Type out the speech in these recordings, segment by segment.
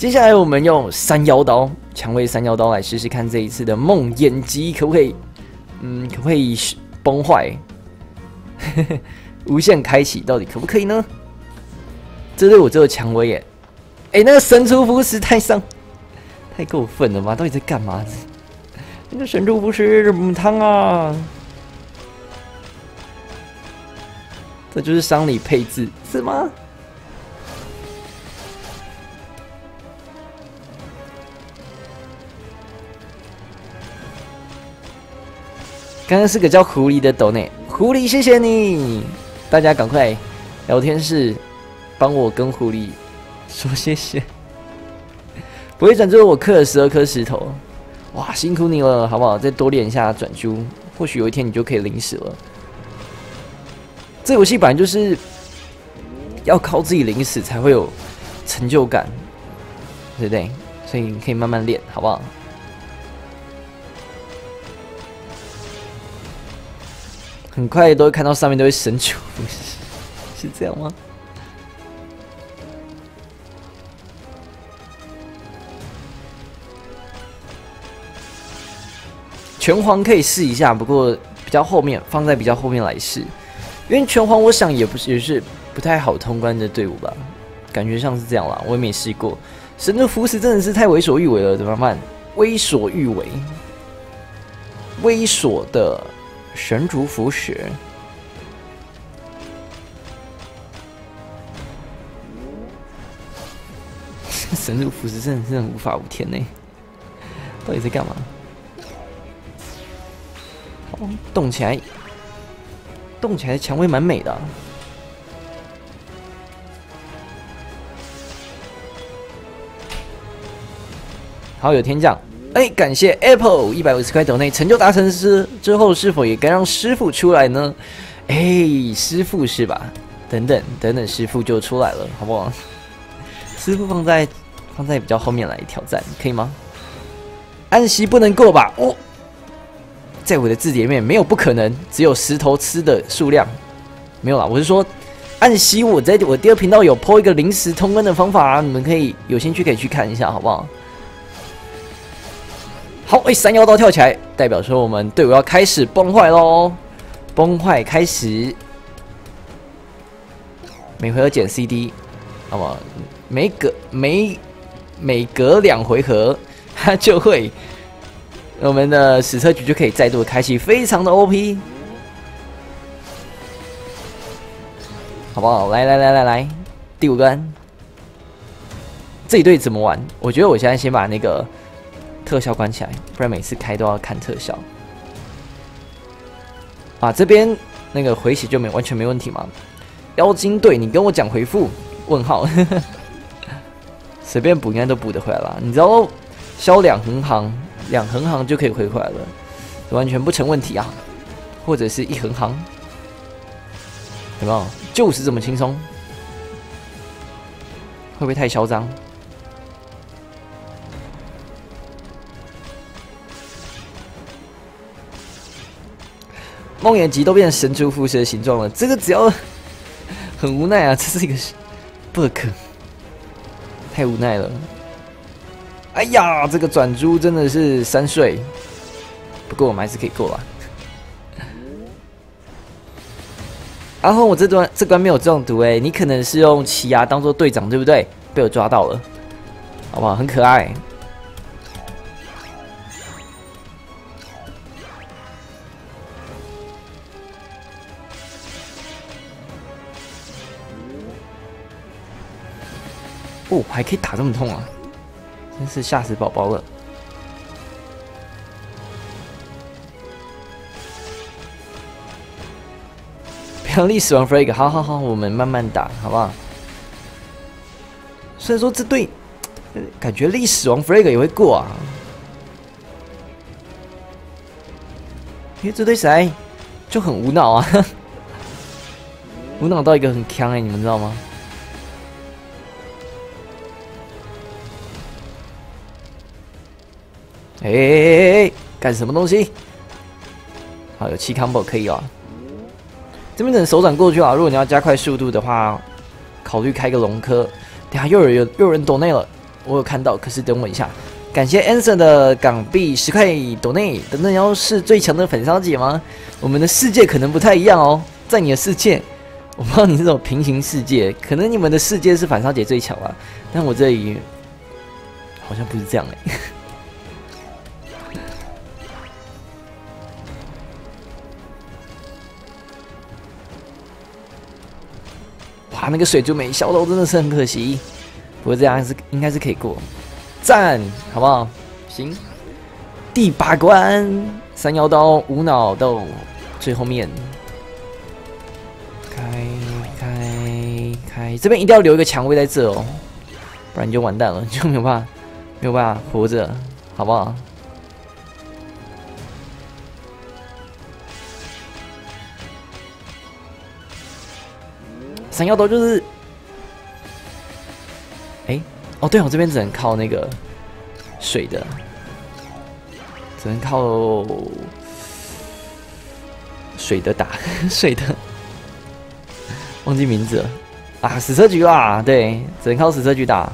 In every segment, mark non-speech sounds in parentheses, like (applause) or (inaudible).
接下来我们用三妖刀，蔷薇三妖刀来试试看这一次的梦魇机可不可以，嗯，可不可以崩坏？(laughs) 无限开启到底可不可以呢？这对我只有蔷薇耶！哎，那个神厨服实太上，太过分了吗？到底在干嘛？那个神厨服是母汤啊！这就是商里配置是吗？刚刚是个叫狐狸的抖内，狐狸谢谢你！大家赶快聊天室帮我跟狐狸说谢谢。不会转之后我刻了十二颗石头，哇，辛苦你了，好不好？再多练一下转珠，或许有一天你就可以领死了。这游戏本来就是要靠自己临死才会有成就感，对不对？所以你可以慢慢练，好不好？很快都会看到上面都会神出，(laughs) 是这样吗？拳皇可以试一下，不过比较后面放在比较后面来试。因为拳皇，我想也不是也是不太好通关的队伍吧，感觉像是这样啦。我也没试过，神的服饰真的是太为所欲为了，怎么办？为所欲为，猥琐的神族服饰，(laughs) 神族服饰真的是无法无天呢。到底在干嘛？动起来！动起来，蔷薇蛮美的。好，有天降，哎，感谢 Apple 一百五十块斗内成就达成师之后，是否也该让师傅出来呢？哎，师傅是吧？等等等等，师傅就出来了，好不好？师傅放在放在比较后面来挑战，可以吗？安息不能过吧？哦。在我的字典里面没有不可能，只有石头吃的数量没有啦。我是说，按西我在我第二频道有抛一个临时通关的方法啊，你们可以有兴趣可以去看一下，好不好？好，哎，三妖刀跳起来，代表说我们队伍要开始崩坏喽！崩坏开始，每回合减 CD，那么每隔每每隔两回合，它就会。我们的史册局就可以再度开启，非常的 OP，好不好？来来来来来，第五关，这一队怎么玩？我觉得我现在先把那个特效关起来，不然每次开都要看特效。啊，这边那个回血就没完全没问题吗？妖精队，你跟我讲回复？问号，(laughs) 随便补应该都补得回来了。你知道消两横行？两横行就可以回回来了，完全不成问题啊！或者是一横行，有没有？就是这么轻松，会不会太嚣张？梦魇级都变成神猪辐射的形状了，这个只要很无奈啊！这是一个 bug，太无奈了。哎呀，这个转珠真的是三岁，不过我们还是可以过了。阿红我这段这关没有中毒哎，你可能是用奇牙当做队长对不对？被我抓到了，好不好？很可爱。哦，还可以打这么痛啊！真是吓死宝宝了！(laughs) 不要历史王 flag，好好好，我们慢慢打，好不好？虽然说这对感觉历史王 flag 也会过啊，因为这对谁就很无脑啊，(laughs) 无脑到一个很强哎，你们知道吗？哎哎哎！干什么东西？好，有七 combo 可以哦。这边等手转过去啊。如果你要加快速度的话，考虑开个龙科。等下又有又有人躲内了，我有看到，可是等我一下。感谢 Anson 的港币十块斗内，等等，要是最强的粉烧姐吗？我们的世界可能不太一样哦，在你的世界，我不知道你这种平行世界，可能你们的世界是反烧姐最强了，但我这里好像不是这样哎。哇，那个水珠没消到，真的是很可惜。不过这样是应该是可以过。赞，好不好？行，第八关三妖刀无脑豆最后面，开开开，这边一定要留一个蔷薇在这哦，不然你就完蛋了，就没有办法没有办法活着，好不好？三妖刀就是，哎。哦，对，我这边只能靠那个水的，只能靠水的打 (laughs) 水的，忘记名字了啊！死车局啦，对，只能靠死车局打，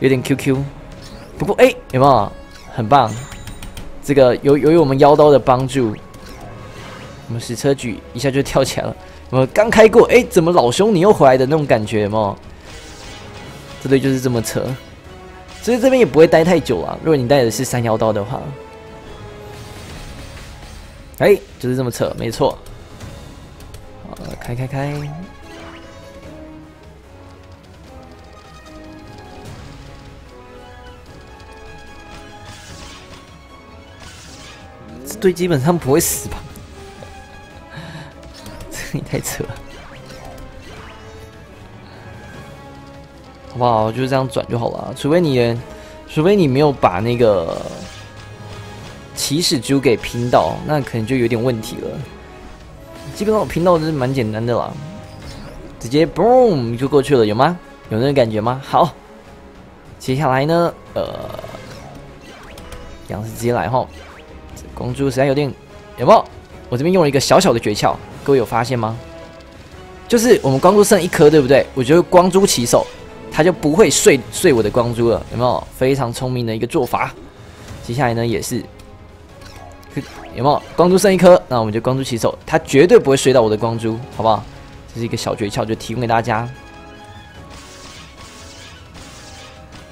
有点 QQ。不过哎，有没有很棒？这个由由于我们妖刀的帮助，我们死车局一下就跳起来了。我刚开过，哎，怎么老兄你又回来的那种感觉吗？这队就是这么扯，其实这边也不会待太久啊。如果你带的是三妖刀的话，哎，就是这么扯，没错。好，开开开，这队基本上不会死吧？(laughs) 你太扯。了。好不好？就是这样转就好了。除非你，除非你没有把那个起始珠给拼到，那可能就有点问题了。基本上我拼到是蛮简单的啦，直接 boom 就过去了，有吗？有那种感觉吗？好，接下来呢，呃，杨子直接来哈。光珠实在有点，有没有？我这边用了一个小小的诀窍，各位有发现吗？就是我们光珠剩一颗，对不对？我觉得光珠起手。他就不会碎碎我的光珠了，有没有？非常聪明的一个做法。接下来呢，也是有没有光珠剩一颗？那我们就光珠起手，他绝对不会碎到我的光珠，好不好？这是一个小诀窍，就提供给大家。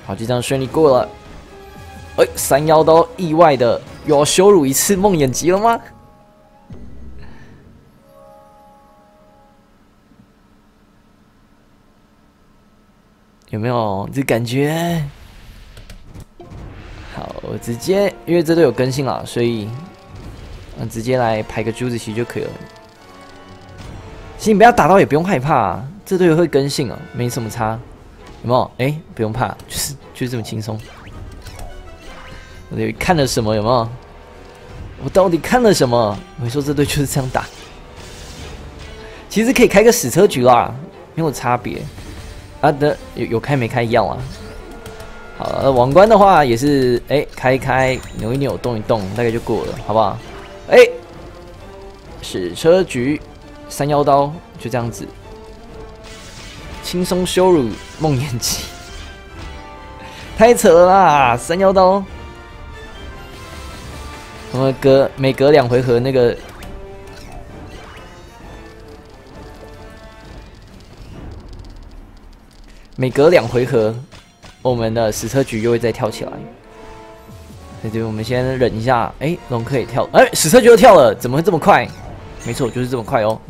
好，就这样顺利过了。哎，三妖刀意外的又要羞辱一次梦魇级了吗？有没有这感觉？好，我直接因为这都有更新了，所以嗯，直接来排个珠子棋就可以了。其实你不要打到也不用害怕，这队友会更新啊，没什么差，有没有？哎，不用怕，就是就是这么轻松。我到底看了什么？有没有？我到底看了什么？我说这队就是这样打。其实可以开个死车局啦，没有差别。啊的有有开没开一样啊。好了，王冠的话也是，哎，开一开，扭一扭，动一动，大概就过了，好不好？哎，矢车局，三妖刀，就这样子，轻松羞辱梦魇姬，太扯了啦！三妖刀，我们隔每隔两回合那个。每隔两回合，我们的死车局又会再跳起来。那就我们先忍一下。哎，龙可以跳，哎，死车局又跳了，怎么会这么快？没错，就是这么快哦。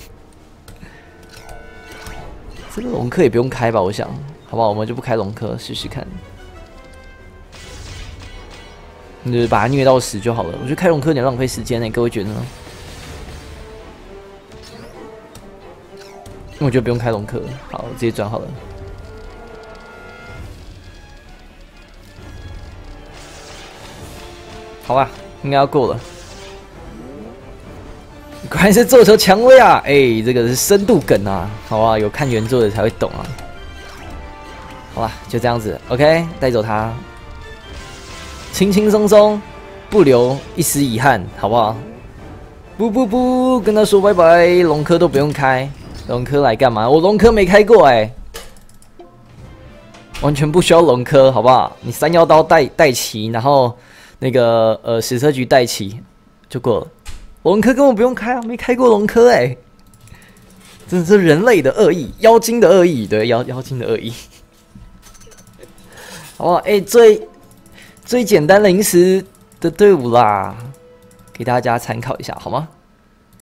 这个龙科也不用开吧？我想，好不好？我们就不开龙科，试试看。你就把它虐到死就好了。我觉得开龙科有点浪费时间呢，各位觉得呢？我觉得不用开龙科，好，直接转好了。好吧，应该要够了。果然是做球蔷薇啊！哎，这个是深度梗啊，好吧，有看原作的才会懂啊。好吧，就这样子，OK，带走他，轻轻松松，不留一丝遗憾，好不好？不不不，跟他说拜拜，龙科都不用开，龙科来干嘛？我龙科没开过哎。完全不需要龙科，好不好？你三妖刀带带齐，然后那个呃史车局带齐就过了。文科根本不用开啊，没开过龙科哎，真的是人类的恶意，妖精的恶意，对妖妖精的恶意。好不好？哎，最最简单临时的队伍啦，给大家参考一下好吗？